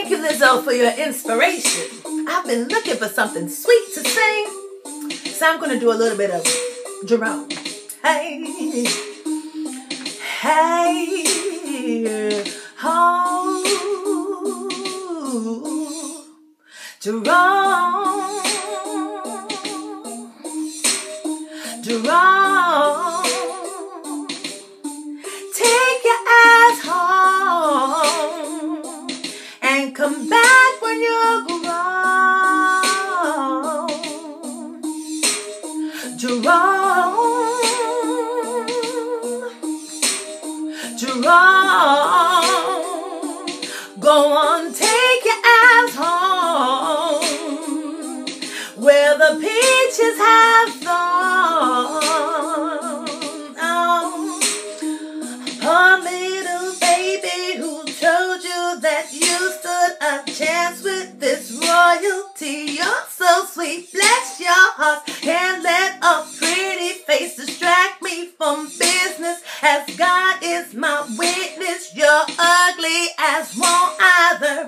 Thank you, Lizzo, for your inspiration. I've been looking for something sweet to sing, so I'm going to do a little bit of Jerome. Hey, hey, oh, Jerome, Jerome. Come back when you're grown. Jerome, Jerome, go on, take your ass home where the peaches have as won't either.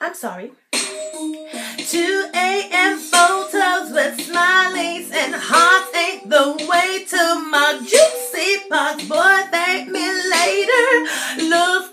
I'm sorry. 2 a.m. photos with smileys and hearts ain't the way to my juicy box. Boy, thank me later. Looks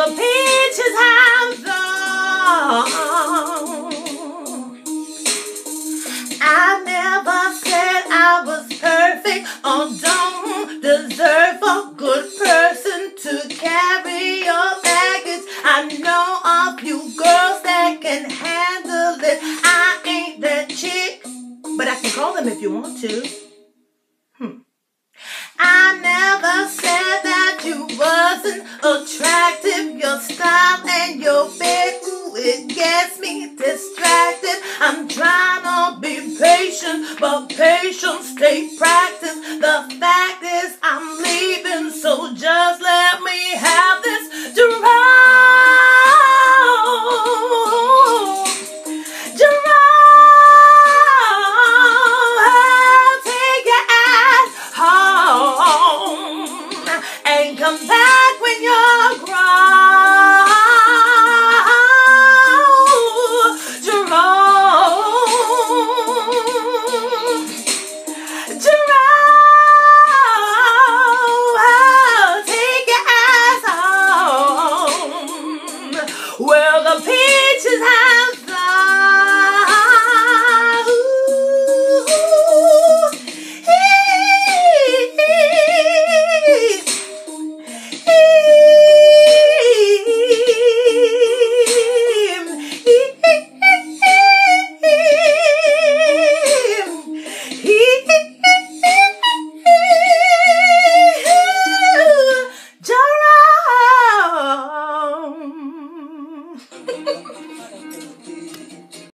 the peaches have gone. I never said I was perfect or don't deserve a good person to carry your baggage. I know a few girls that can handle it. I ain't that chick, but I can call them if you want to. nothing attractive. Your style and your bed, ooh, it gets me distracted. I'm trying to be patient, but patience takes practice. The fact is, I'm leaving, so just let me have this Jerome. Jerome, take your ass home and come back when